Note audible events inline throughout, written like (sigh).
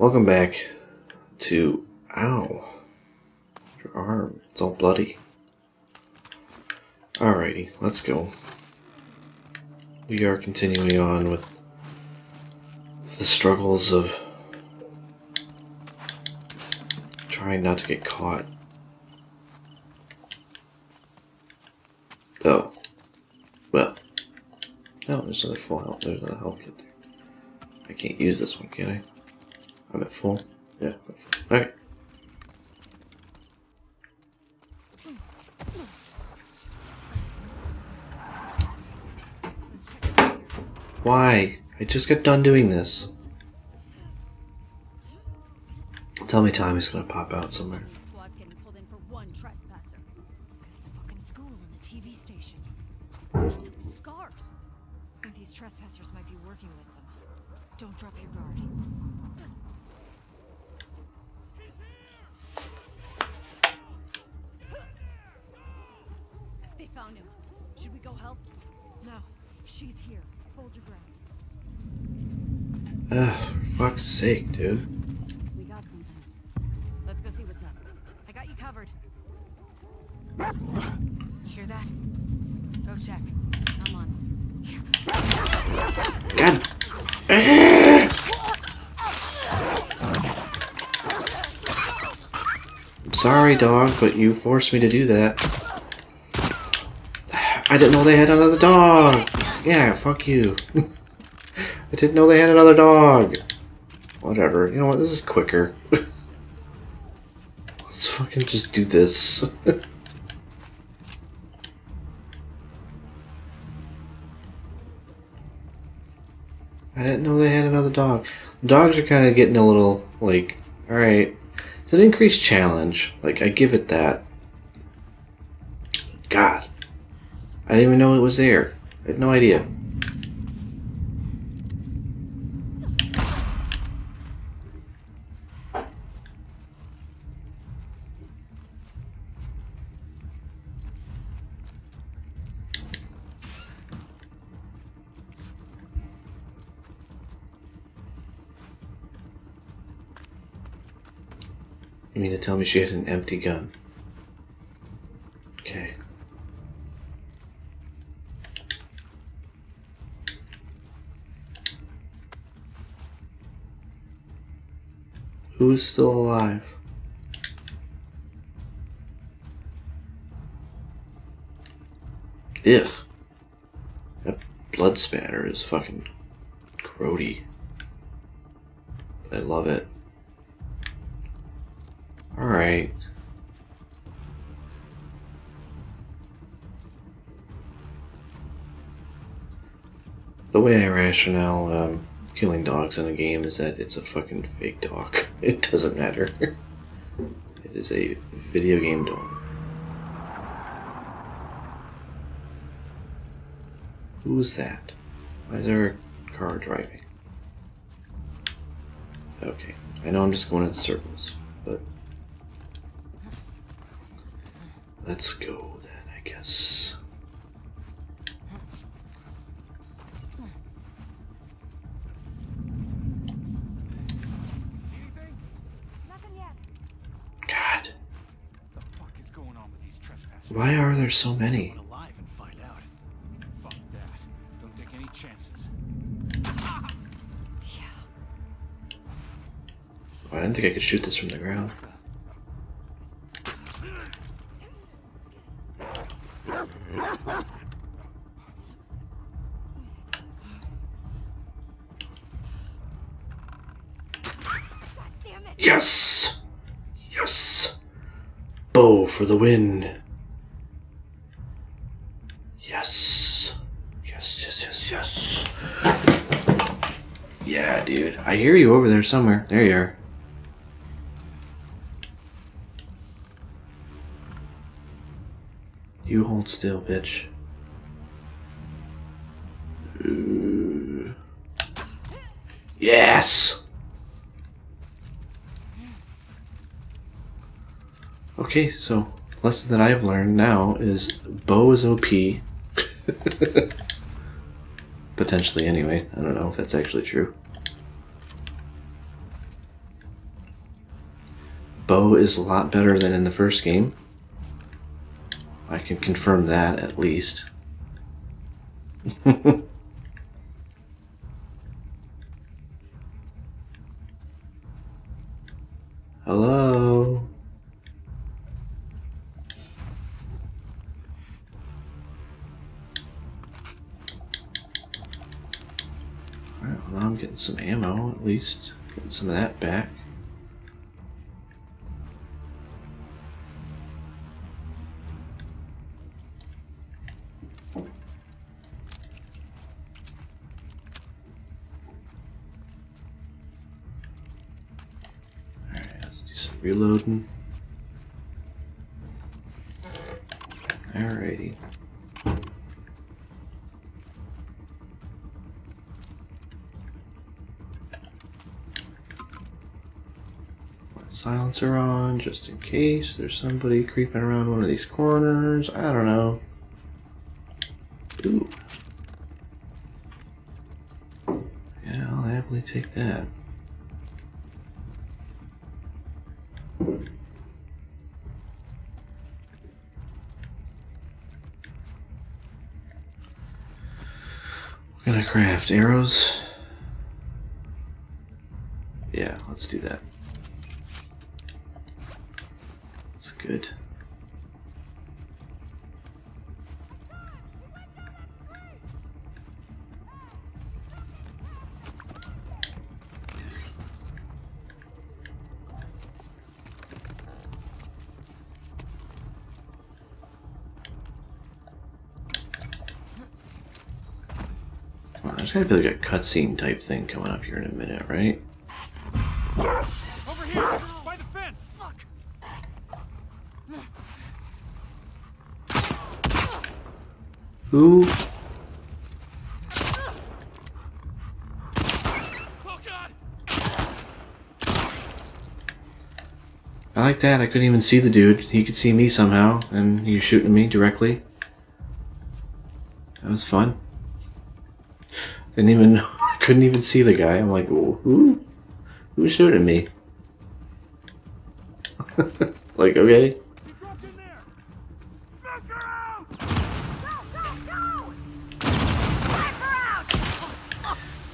Welcome back to. Ow. Your arm. It's all bloody. Alrighty, let's go. We are continuing on with the struggles of trying not to get caught. Oh. Well. No, there's another full health. There's another health kit there. I can't use this one, can I? I'm at full? Yeah, I'm at Why? I just got done doing this. Tell me Tommy's gonna pop out somewhere. Trespassers might be working with them. Don't drop your guard. She's here. Hold your. Ugh, for fuck's sake, dude. We got something. Let's go see what's up. I got you covered. You hear that? Go check. I'm on. God. I'm sorry, dog, but you forced me to do that. I didn't know they had another dog. Yeah, fuck you. (laughs) I didn't know they had another dog. Whatever. You know what? This is quicker. (laughs) Let's fucking just do this. (laughs) I didn't know they had another dog. Dogs are kind of getting a little like, all right, it's an increased challenge. Like I give it that. God, I didn't even know it was there. I had no idea. You mean to tell me she had an empty gun? Okay. Who is still alive? Ugh. That blood spatter is fucking grody. I love it. Alright. The way I rationale um, killing dogs in a game is that it's a fucking fake dog. (laughs) It doesn't matter. it is a video game dog. Who's that? Why is there a car driving? Okay, I know I'm just going in circles, but let's go then, I guess. Why are there so many? alive and find out. Fuck that. Don't take any chances. Yeah. Oh, I didn't think I could shoot this from the ground. Damn it. Yes! Yes! Bow for the win. Yes. Yes, yes, yes, yes. Yeah, dude. I hear you over there somewhere. There you are. You hold still, bitch. Okay, so lesson that I've learned now is bow is OP. (laughs) Potentially, anyway. I don't know if that's actually true. bow is a lot better than in the first game. I can confirm that at least. (laughs) Hello? Some ammo at least. Getting some of that back. Alright, let's do some reloading. Alrighty. Silencer on, just in case there's somebody creeping around one of these corners. I don't know. Ooh. Yeah, I'll happily take that. We're gonna craft arrows. Yeah, let's do that. That's good. On, there's gotta be like a cutscene type thing coming up here in a minute, right? Over here! By the fence! Fuck! Who? I like that. I couldn't even see the dude. He could see me somehow, and he was shooting me directly. That was fun. Didn't even, (laughs) couldn't even see the guy. I'm like, who? Who's shooting me? (laughs) like, okay.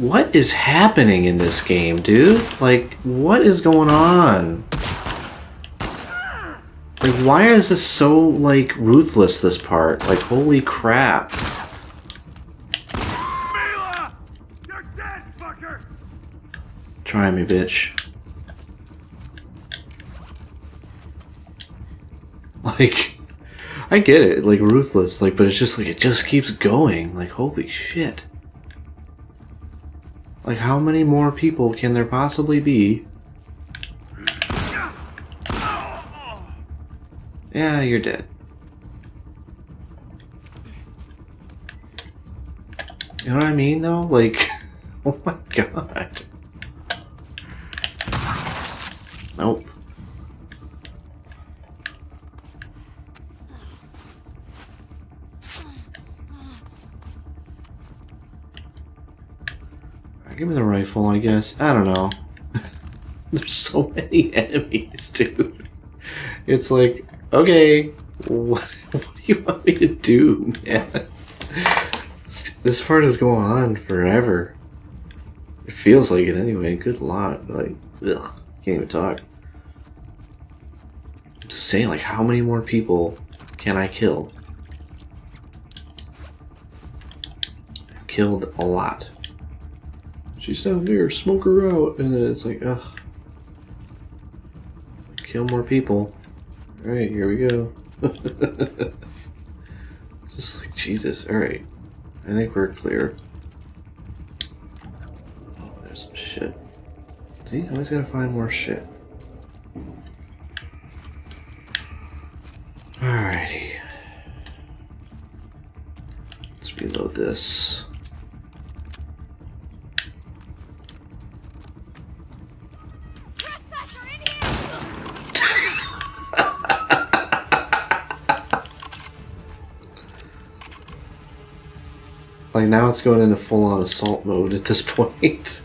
What is happening in this game, dude? Like, what is going on? Like, why is this so, like, ruthless, this part? Like, holy crap. Mila! You're dead, fucker! Try me, bitch. (laughs) Like, I get it, like, ruthless, like, but it's just, like, it just keeps going. Like, holy shit. Like, how many more people can there possibly be? Yeah, you're dead. You know what I mean, though? Like, (laughs) oh my god. Nope. Give me the rifle, I guess. I don't know. (laughs) There's so many (laughs) enemies, dude. It's like, okay, what, (laughs) what do you want me to do, man? This, part is going on forever. It feels like it anyway. Good lot. Like, ugh, can't even talk. I'm just saying, like, how many more people can I kill? I've killed a lot. She's down there, smoke her out, and then it's like, ugh. Kill more people. Alright, here we go. (laughs) Just like, Jesus, alright. I think we're clear. Oh, there's some shit. See, I always gotta find more shit. Alrighty. Let's reload this. Like now it's going into full on assault mode at this (laughs) point.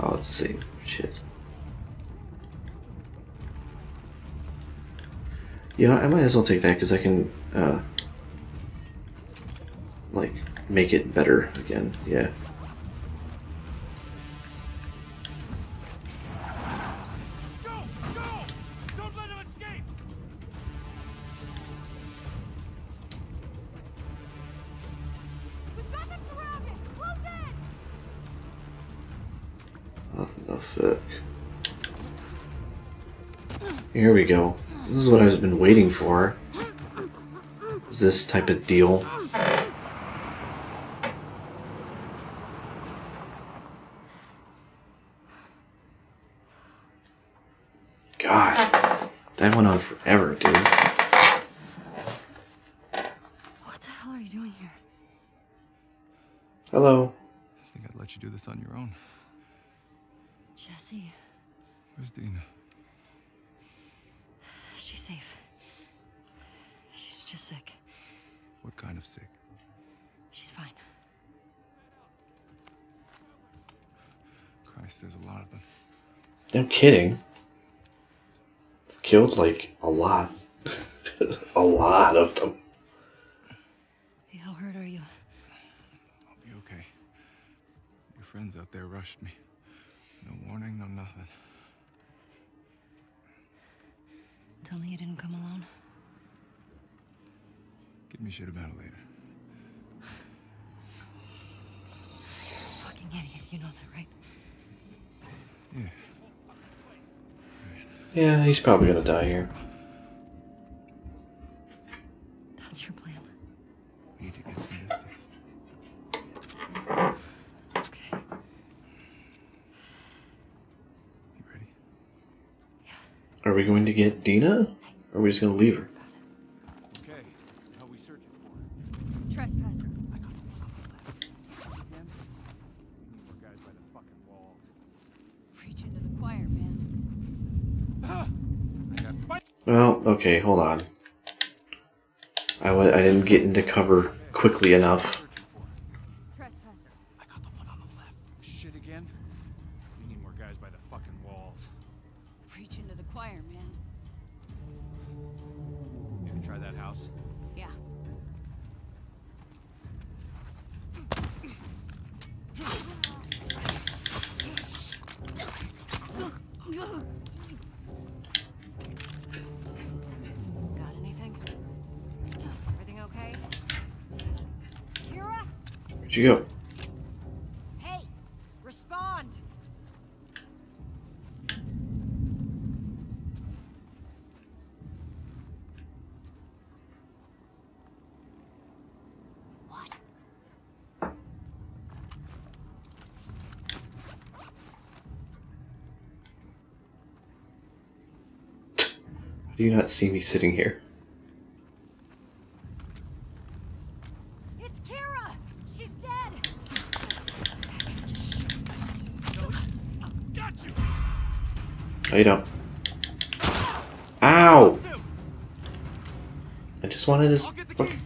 oh, it's the same shit. Yeah, I might as well take that because I can, uh, like, make it better again. Yeah. This type of deal. God, that went on forever, dude. What the hell are you doing here? Hello. I think I'd let you do this on your own. Jesse, Where's Dina? she's safe. What kind of sick? She's fine. Christ, there's a lot of them. No kidding. I've killed like a lot. (laughs) a lot of them. Hey, how hurt are you? I'll be okay. Your friends out there rushed me. No warning, no nothing. Tell me you didn't come alone. Give me shit about it later. Fucking idiot, you know that, right? Yeah. Yeah, he's probably gonna die here. That's your plan. We need to get some distance. Okay. You ready? Are we going to get Dina? Or are we just gonna leave her? Okay. How we searching for? Trespasser. Again? We need more guys by the fucking wall. Preaching to the choir, man. I got fight. Well, okay, hold on. I w- I didn't get into cover quickly enough. Where'd you go? Hey! Respond! What? (laughs) Do you not see me sitting here? It's Kira! She's dead! Got you! Oh, you don't. Ow! I just wanted his I'll get the fuck- keys.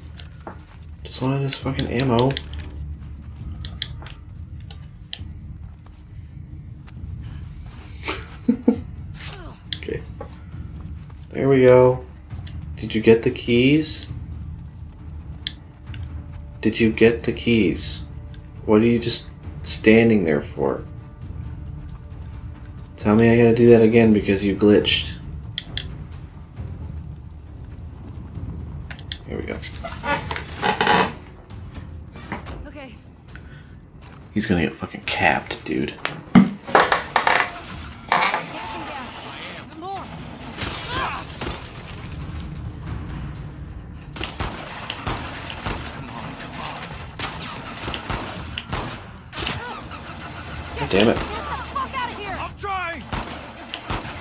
just wanted his fucking ammo. (laughs) okay. There we go. Did you get the keys? Did you get the keys? What are you just standing there for? Tell me I gotta do that again because you glitched. Here we go. Okay, He's gonna get fucking capped, dude.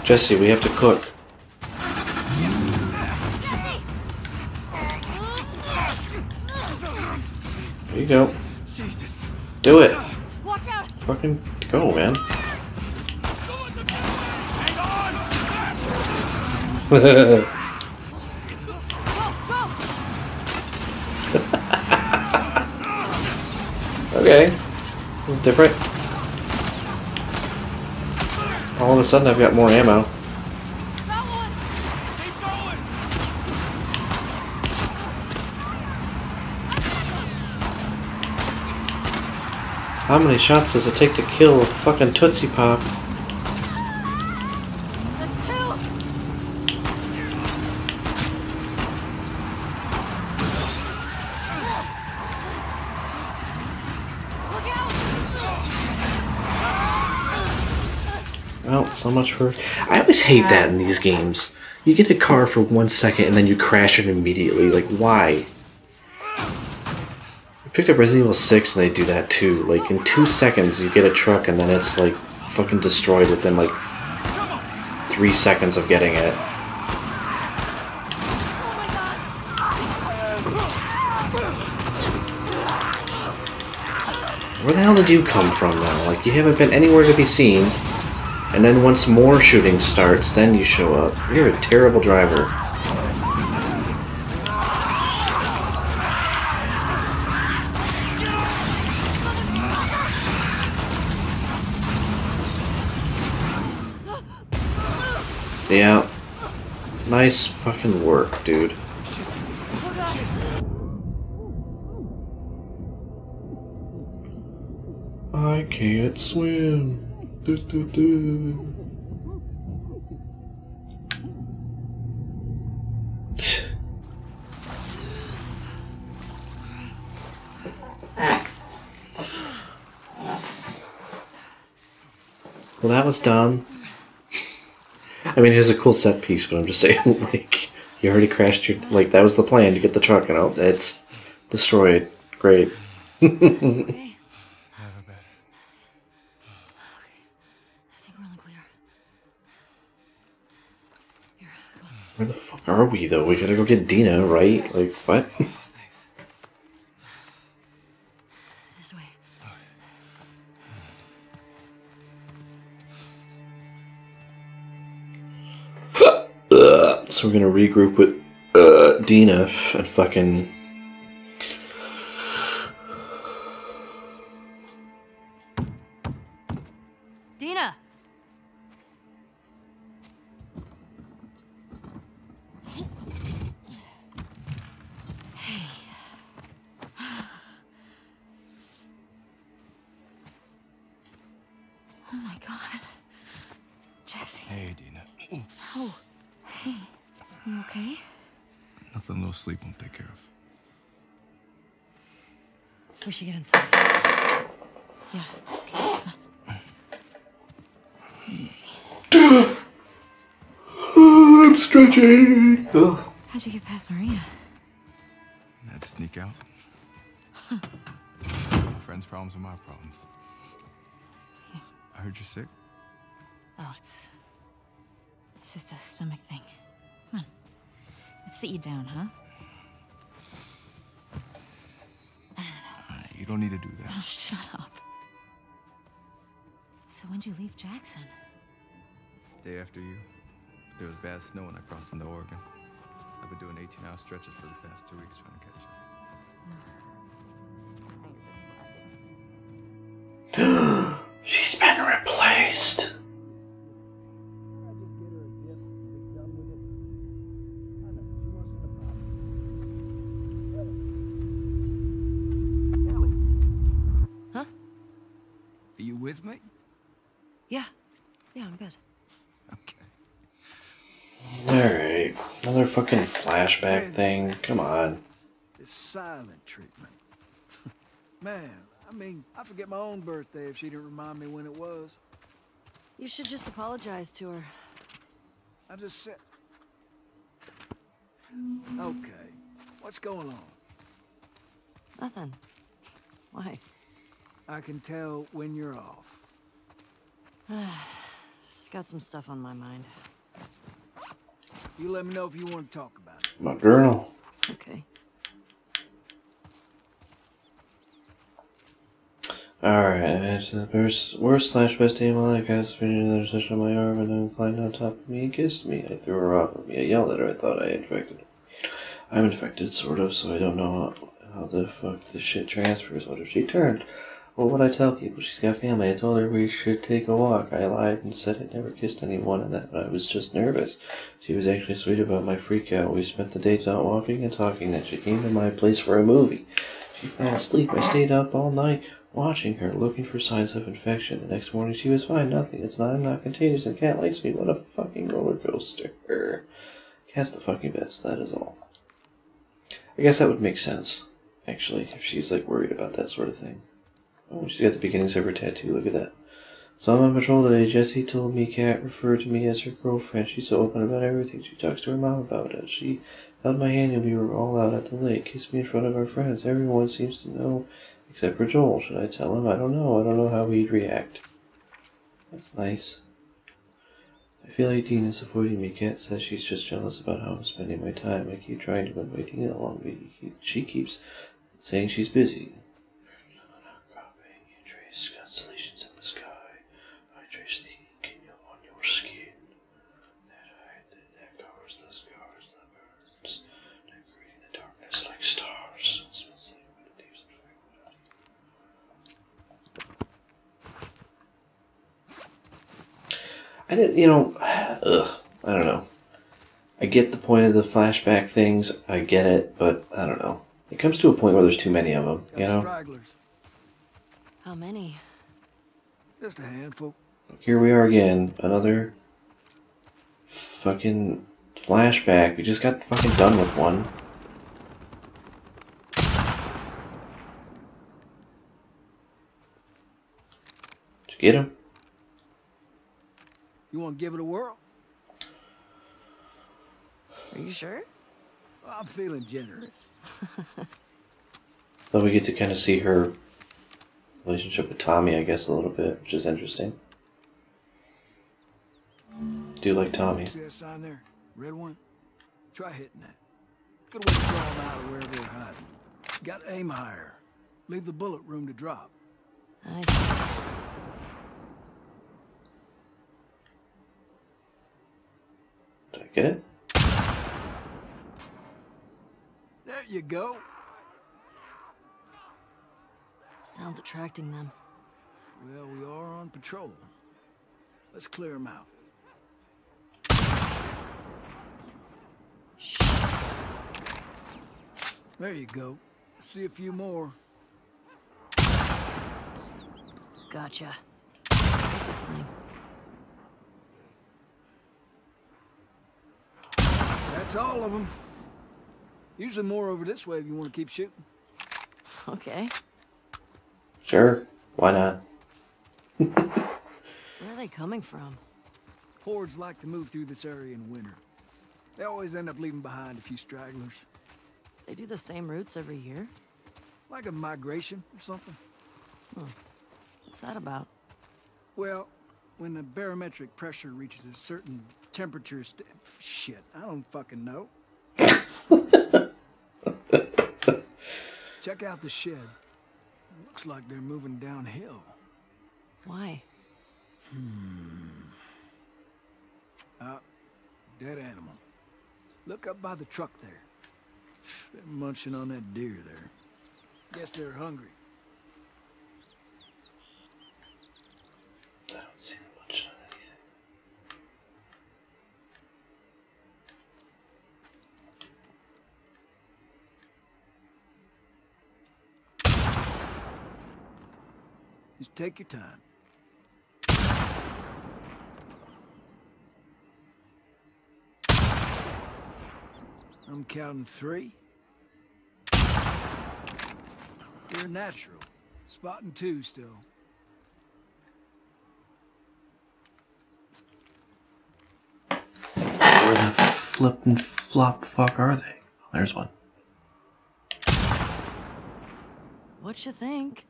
Jesse, we have to cook. There you go. Jesus. Do it. Fucking go, man. (laughs) Okay. This is different. All of a sudden I've got more ammo. How many shots does it take to kill a fucking Tootsie Pop? So much for. I always hate that in these games. You get a car for one second and then you crash it immediately. Like, why? I picked up Resident Evil 6 and they do that too. Like, in two seconds you get a truck and then it's like fucking destroyed within like three seconds of getting it. Where the hell did you come from now? Like, you haven't been anywhere to be seen. And then once more shooting starts, then you show up. You're a terrible driver. Yeah. Nice fucking work, dude. I can't swim. Do, do, do. Well, that was dumb. I mean, it is a cool set piece, but I'm just saying, (laughs) like, you already crashed your. Like, that was the plan to get the truck, you know? It's destroyed. Great. (laughs) Okay. Never better. I think we're in the clear. Here, come on. Where the fuck are we, though? We gotta go get Dina, right? Like, what? (laughs) This way. So we're gonna regroup with uh, Dina and fucking. God. Jesse. Hey, Dina. Oh. Hey. You okay? Nothing a little sleep won't take care of. We should get inside. Yeah. Okay. Easy. I'm stretching. How'd you get past Maria? I Had to sneak out. my friend's problems are my problems. I heard you're sick. Oh, it's. It's just a stomach thing. Come on. Let's sit you down, huh? You don't need to do Oh, that. shut up. So when'd you leave Jackson? Day after you, there was bad snow when I crossed into Oregon. I've been doing 18-hour stretches for the past two weeks trying to catch up. Oh. Fucking flashback thing. Come on. It's silent treatment. (laughs) Man, I mean, I forget my own birthday if she didn't remind me when it was. You should just apologize to her. I just said. Okay, what's going on? Nothing. Why? I can tell when you're off. (sighs) Just got some stuff on my mind. You let me know if you want to talk about it. My girl. Okay. Alright, it's the worst, worst slash best day of my life. I Cast another touch on my arm and then climbed on top of me and kissed me. I threw her off of me. I yelled at her. I thought I infected her. I'm infected, sort of, so I don't know how, how the fuck this shit transfers. What if she turned? What would I tell people? She's got family. I told her we should take a walk. I lied and said I'd never kissed anyone and that I was just nervous. She was actually sweet about my freak out. We spent the day out walking and talking. Then she came to my place for a movie. She fell asleep. I stayed up all night watching her, looking for signs of infection. The next morning she was fine, nothing. It's not, I'm not contagious, and Cat likes me. What a fucking roller coaster. Cat's the fucking best, that is all. I guess that would make sense, actually, if she's like worried about that sort of thing. Oh, she's got the beginnings of her tattoo, look at that. So I'm on patrol today. Jesse told me Cat referred to me as her girlfriend. She's so open about everything. She talks to her mom about it. She held my hand when we were all out at the lake, kissed me in front of our friends. Everyone seems to know except for Joel. Should I tell him? I don't know. I don't know how he'd react. That's nice. I feel like Dina is avoiding me. Cat says she's just jealous about how I'm spending my time. I keep trying to invite Dina along, but keep- she keeps saying she's busy. You trace constellations in the sky. I trace the ink in your, on your skin. That eye that, that covers the scars, the burns, decorating the darkness like stars. It smells like when the leaves and fire I didn't, you know, ugh, I don't know. I get the point of the flashback things, I get it, but I don't know. It comes to a point where there's too many of them, you know? stragglers. How many? Just a handful. Here we are again, another fucking flashback. We just got fucking done with one. Did you get him? You want to give it a whirl? Are you sure? Well, I'm feeling generous. Though we get to kind of see her relationship with Tommy, I guess, a little bit, which is interesting. Do you like Tommy. See that sign there? Red one? Try hitting that. Good way to draw them out of wherever they're hiding. Got to aim higher. Leave the bullet room to drop. I see. Did get it? There you go. Sounds attracting them. Well, we are on patrol. Let's clear them out. There you go. See a few more. Gotcha. This thing. That's all of them. Usually more over this way if you want to keep shooting. Okay. Sure. Why not? (laughs) Where are they coming from? Hordes like to move through this area in winter. They always end up leaving behind a few stragglers. They do the same routes every year? Like a migration or something. Hmm. What's that about? Well, when the barometric pressure reaches a certain temperature shit, I don't fucking know. Check out the shed. Looks like they're moving downhill. Why? Hmm. Uh, dead animal. Look up by the truck there. They're munching on that deer there. Guess they're hungry. Take your time. I'm counting three. You're natural. Spotting two still. Where the flip and flop fuck are they? Oh, there's one. What you think?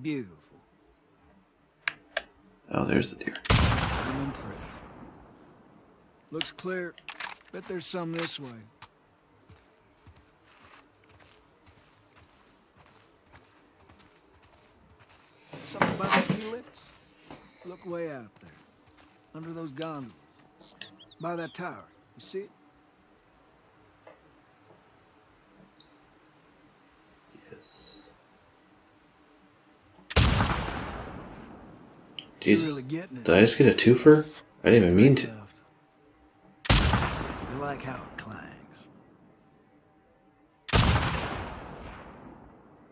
Beautiful. Oh, there's the deer. Looks clear. Bet there's some this way. Something about ski lifts? Look way out there. Under those gondolas. By that tower. You see it? You're Jesus. really getting it. Did I just get a twofer? I didn't even mean to. You like how it clangs.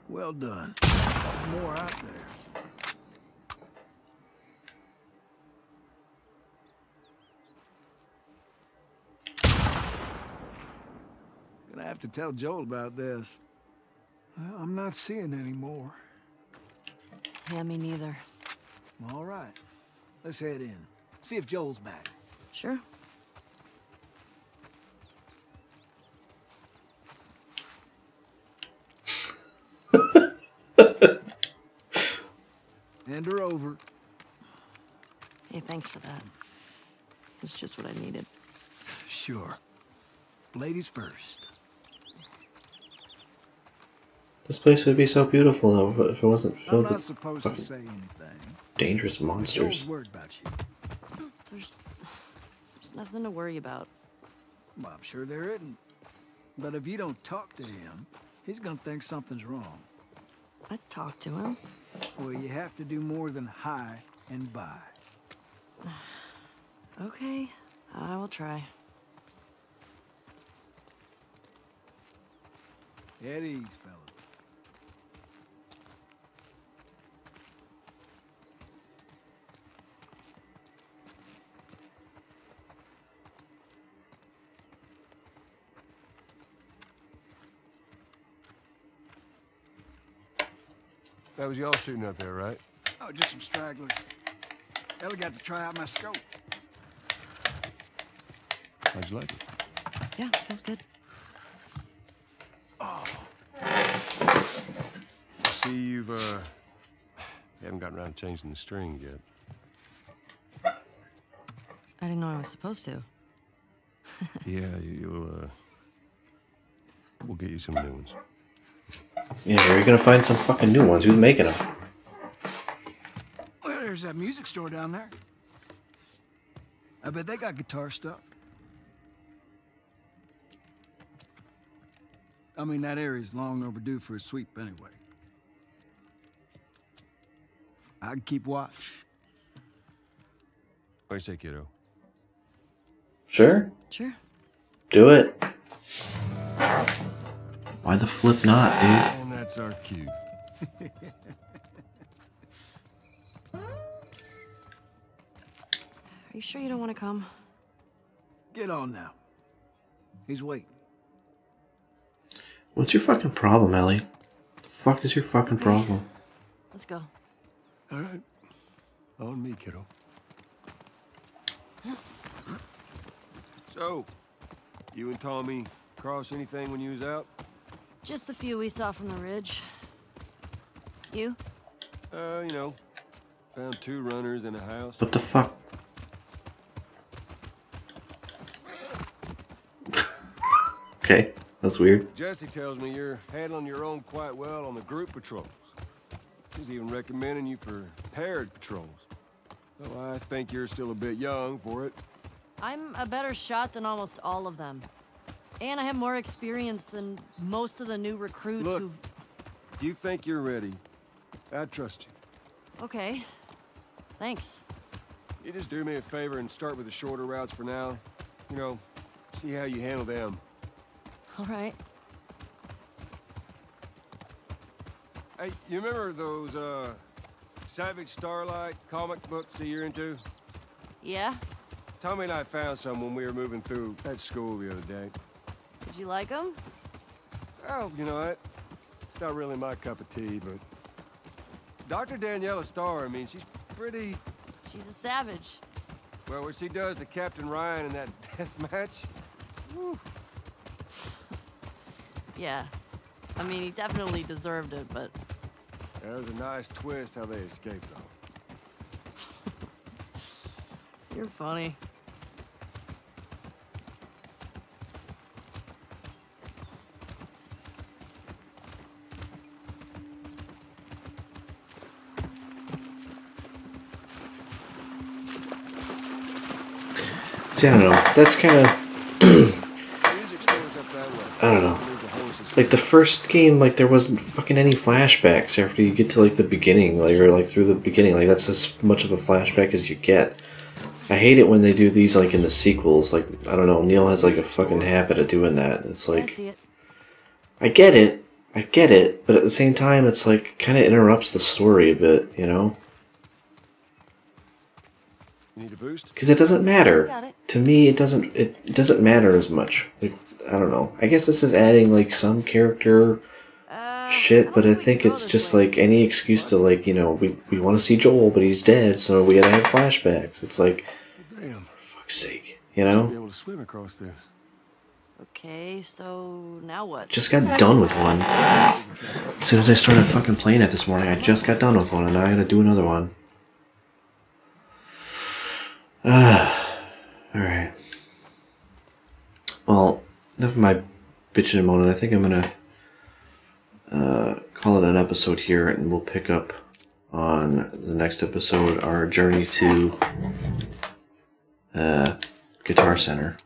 Well done. More out there. Gonna have to tell Joel about this. Well, I'm not seeing any more. Yeah, me neither. All right. Let's head in. See if Joel's back. Sure. (laughs) Hand her over. Hey, thanks for that. It's just what I needed. Sure. Ladies first. This place would be so beautiful though if it wasn't filled with fucking dangerous monsters. Joel's about you. There's, there's nothing to worry about. Well, I'm sure there isn't. But if you don't talk to him, he's gonna think something's wrong. I talked to him. Well, you have to do more than hi and bye. (sighs) Okay, I will try. At ease, That was y'all shooting up there, right? Oh, just some stragglers. Ellie got to try out my scope. How'd you like it? Yeah, feels good. Oh. See, you've, uh, you haven't gotten around to changing the string yet. I didn't know I was supposed to. (laughs) Yeah, you, you'll, uh, we'll get you some new ones. Yeah, where are you gonna find some fucking new ones? Who's making them? Well, there's that music store down there. I bet they got guitar stuff. I mean, that area's long overdue for a sweep anyway. I can keep watch. What do you say, kiddo? Sure, Sure. do it. Why the flip not, dude? And that's our cue. Are you sure you don't want to come? Get on now. He's waiting. What's your fucking problem, Ellie? The fuck is your fucking problem? Let's go. All right. On me, kiddo. So, you and Tommy cross anything when you was out? Just the few we saw from the ridge. You? Uh, you know, found two runners in a house. What the fuck? okay, that's weird. Jesse tells me you're handling your own quite well on the group patrols. She's even recommending you for paired patrols. Though I think you're still a bit young for it. I'm a better shot than almost all of them. And I have more experience than most of the new recruits Look. who've... You think you're ready. I trust you. Okay. Thanks. You just do me a favor and start with the shorter routes for now. You know, see how you handle them. All right. Hey, you remember those, uh, Savage Starlight comic books that you're into? Yeah? Tommy and I found some when we were moving through that school the other day. Did you like them? Well, oh, you know what? It's not really my cup of tea, but... Dr. Daniela Starr, I mean, she's pretty... She's a savage. Well, what she does to Captain Ryan in that (laughs) death match... Yeah. I mean, he definitely deserved it, but That was a nice twist how they escaped, though. (laughs) you're funny. See, I don't know. That's kind of Music stores up that (clears throat) way. I don't know. There's a horse's like the first game. Like there wasn't fucking any flashbacks after you get to like the beginning, like or like through the beginning. Like that's as much of a flashback as you get. I hate it when they do these like in the sequels. Like I don't know. Neil has like a fucking habit of doing that. It's like see it. I get it, I get it, but at the same time, it's like kind of interrupts the story a bit, you know? Need a boost? Because it doesn't matter. Got it. To me, it doesn't. It doesn't matter as much. Like I don't know. I guess this is adding like some character Uh, shit, but I think it's just like any excuse to like you know we we want to see Joel, but he's dead, so we gotta have flashbacks. It's like Damn. for fuck's sake, you Be know. able to swim across this. Okay, so now what? Just got done with one. As soon as I started fucking playing it this morning, I just got done with one, and now I gotta do another one. Ah, (sighs) (sighs) all right. Well, enough of my bitching and moaning. I think I'm gonna uh, call it an episode here, and we'll pick up on the next episode our journey to uh, Guitar Center.